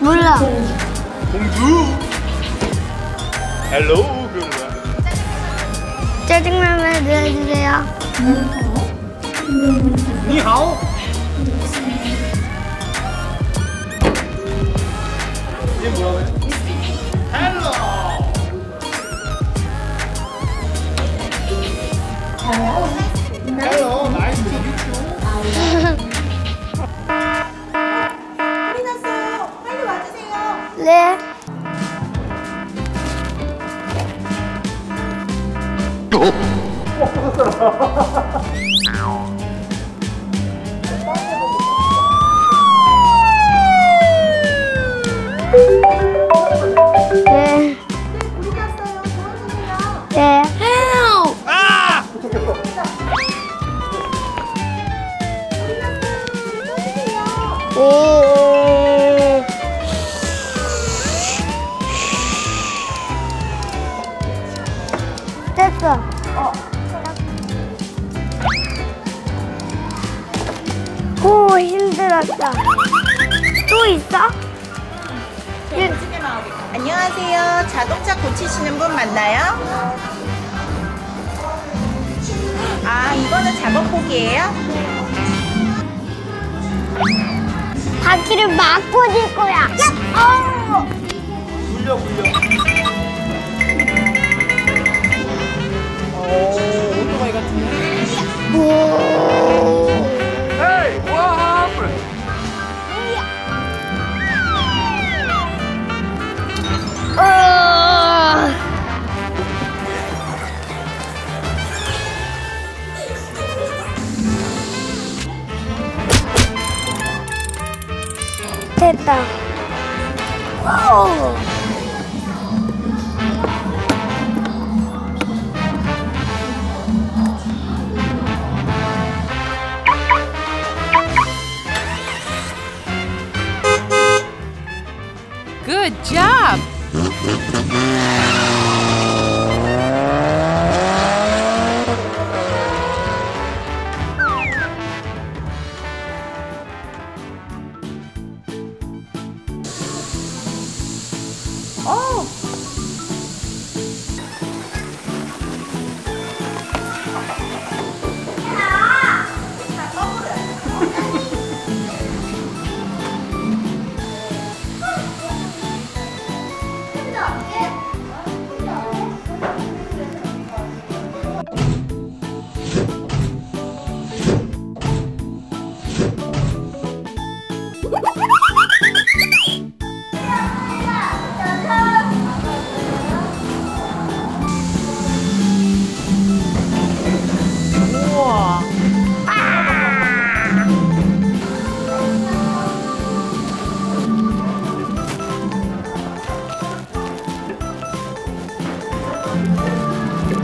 몰라. 공주. 헬로. 짜장면을 넣어주세요. 니하오. 이게 뭐라고 해? 네. 네. 도와주세요. 네. 힘들었다. 또 있어? 예. 안녕하세요. 자동차 고치시는 분 맞나요? 아, 이거는 작업복이에요? 바퀴를 막 꽂을 거야. 어! 굴려 굴려. 됐다. 와우. Good job! 우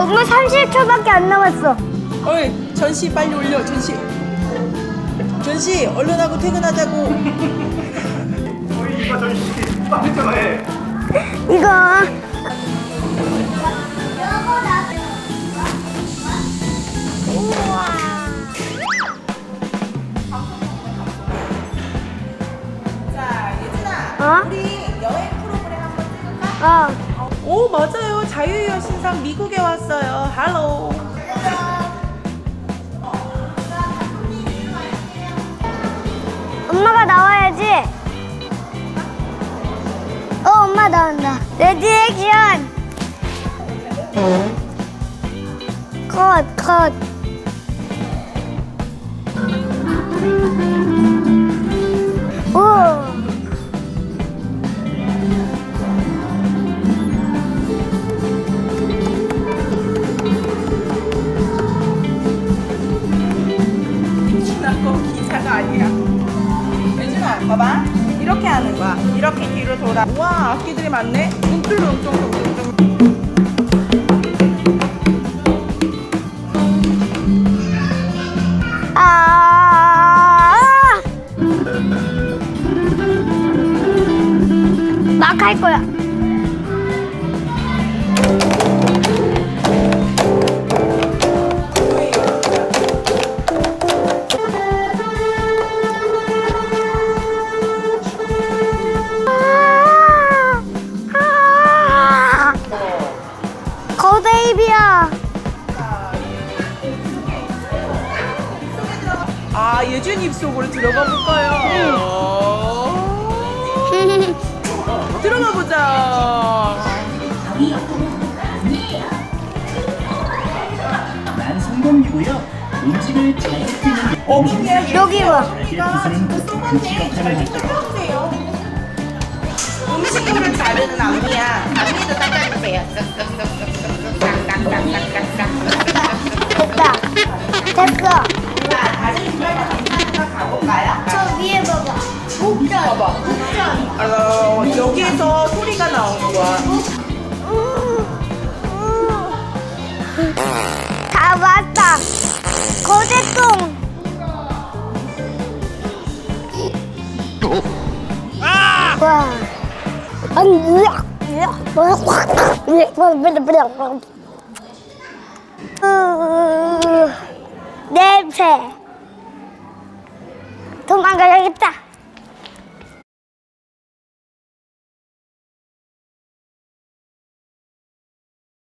엄마 30초밖에 안 남았어. 어이, 전시 빨리 올려, 전시. 전시, 얼른 하고 퇴근하자고. 우리 이거 전시 빨리 좀 해. 이거. 어? 우리 여행 프로그램 한번 찍을까? 어. 오, 맞아요. 자유여 신상 미국에 왔어요. 할로. 엄마가 나와야지. 어, 엄마 나온다. 레디 액션. 컷, 컷. 봐봐. 이렇게 하는 거야. 이렇게 뒤로 돌아. 우와, 악기들이 많네. 아. 막 할 거야. 데이비야. 아 예준 입속으로 들어가 볼까요? 응. 들어가 보자. 난 성범이고요. 음식을 잘 섞이는 어, 여기 봐. 아, 음식을 자르는 앞니야. 앞니도 닦아주세요. 신발만 가볼까요? 저 위에 봐봐. 봐봐. 어, 여기에서 소리가 나오는 거야. 다 왔다. 거제똥. 와. 아니, 으악, 으악, 으악, 으악, 으악, 으악. 으, 냄새. 도망가야겠다.